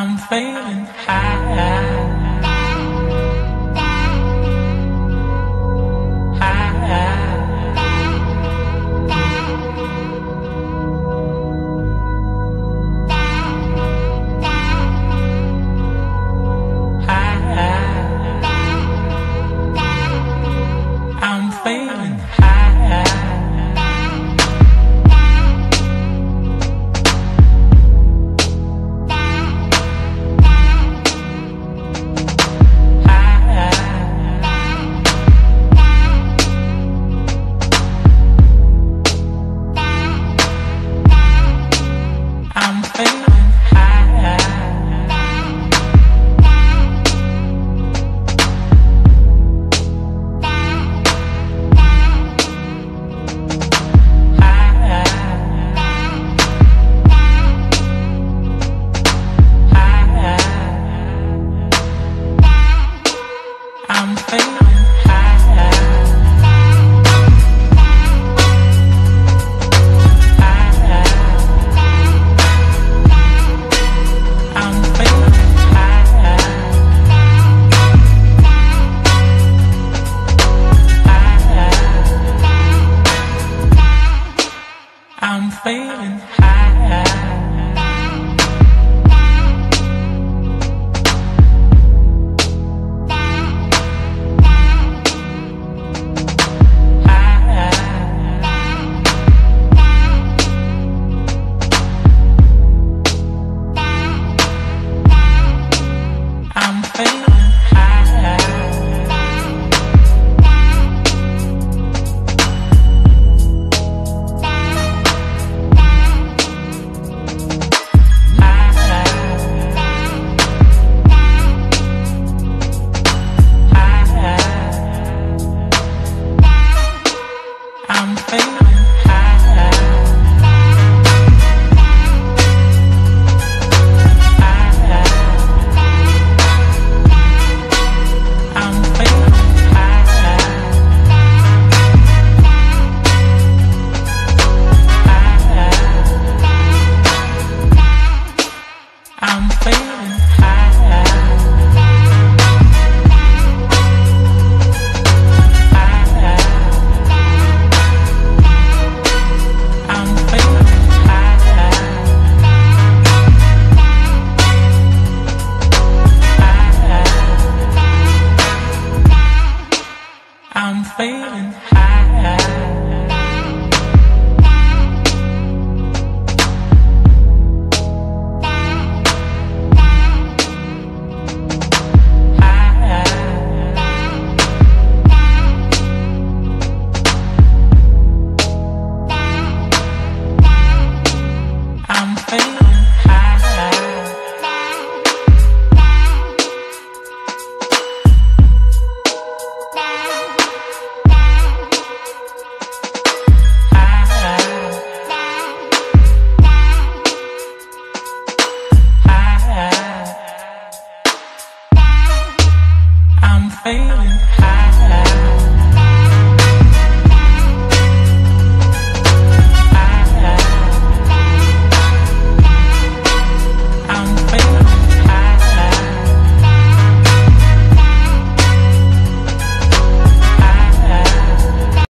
I'm feeling high. I'm free.